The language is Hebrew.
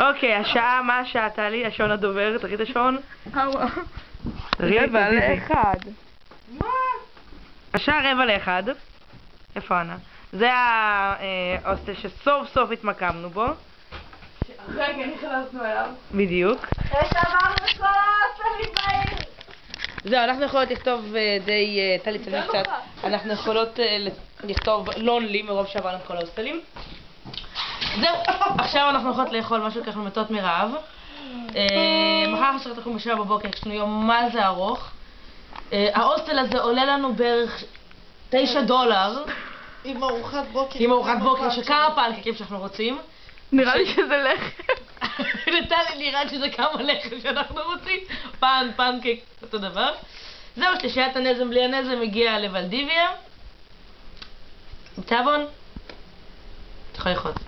אוקיי, השעה, מה השעה, טלי? השעון הדובר, תראי את השעון. רבע. לאחד. השעה רבע לאחד. איפה אנה? זה ההוסטל שסוף סוף התמקמנו בו. רגע, נכנסנו אליו. בדיוק. עברנו את כל ההוסטלים בעיר. זהו, אנחנו יכולות לכתוב אה, די, אה, טלי תצלמי זה קצת. אנחנו יכולות אה, לכתוב לונלי מרוב שעברנו את כל ההוסטלים. זהו, עכשיו אנחנו יכולות לאכול משהו כי אנחנו מתות מרעב. אה, מחר כך תקום בשבע בבוקר, יש לנו יום מה זה ארוך. אה, ההוסטל הזה עולה לנו בערך תשע דולר, עם ארוחת בוקר. עם ארוחת בוקר של כמה פנקקים שאנחנו רוצים. נראה לי שזה לחם. לטלי נראה שזה כמה לחם שאנחנו רוצים, פן, פנקק, אותו דבר. זהו, שלישיית הנזם בלי הנזם הגיע לוולדיביה. צבון, אתה יכול ללחוץ.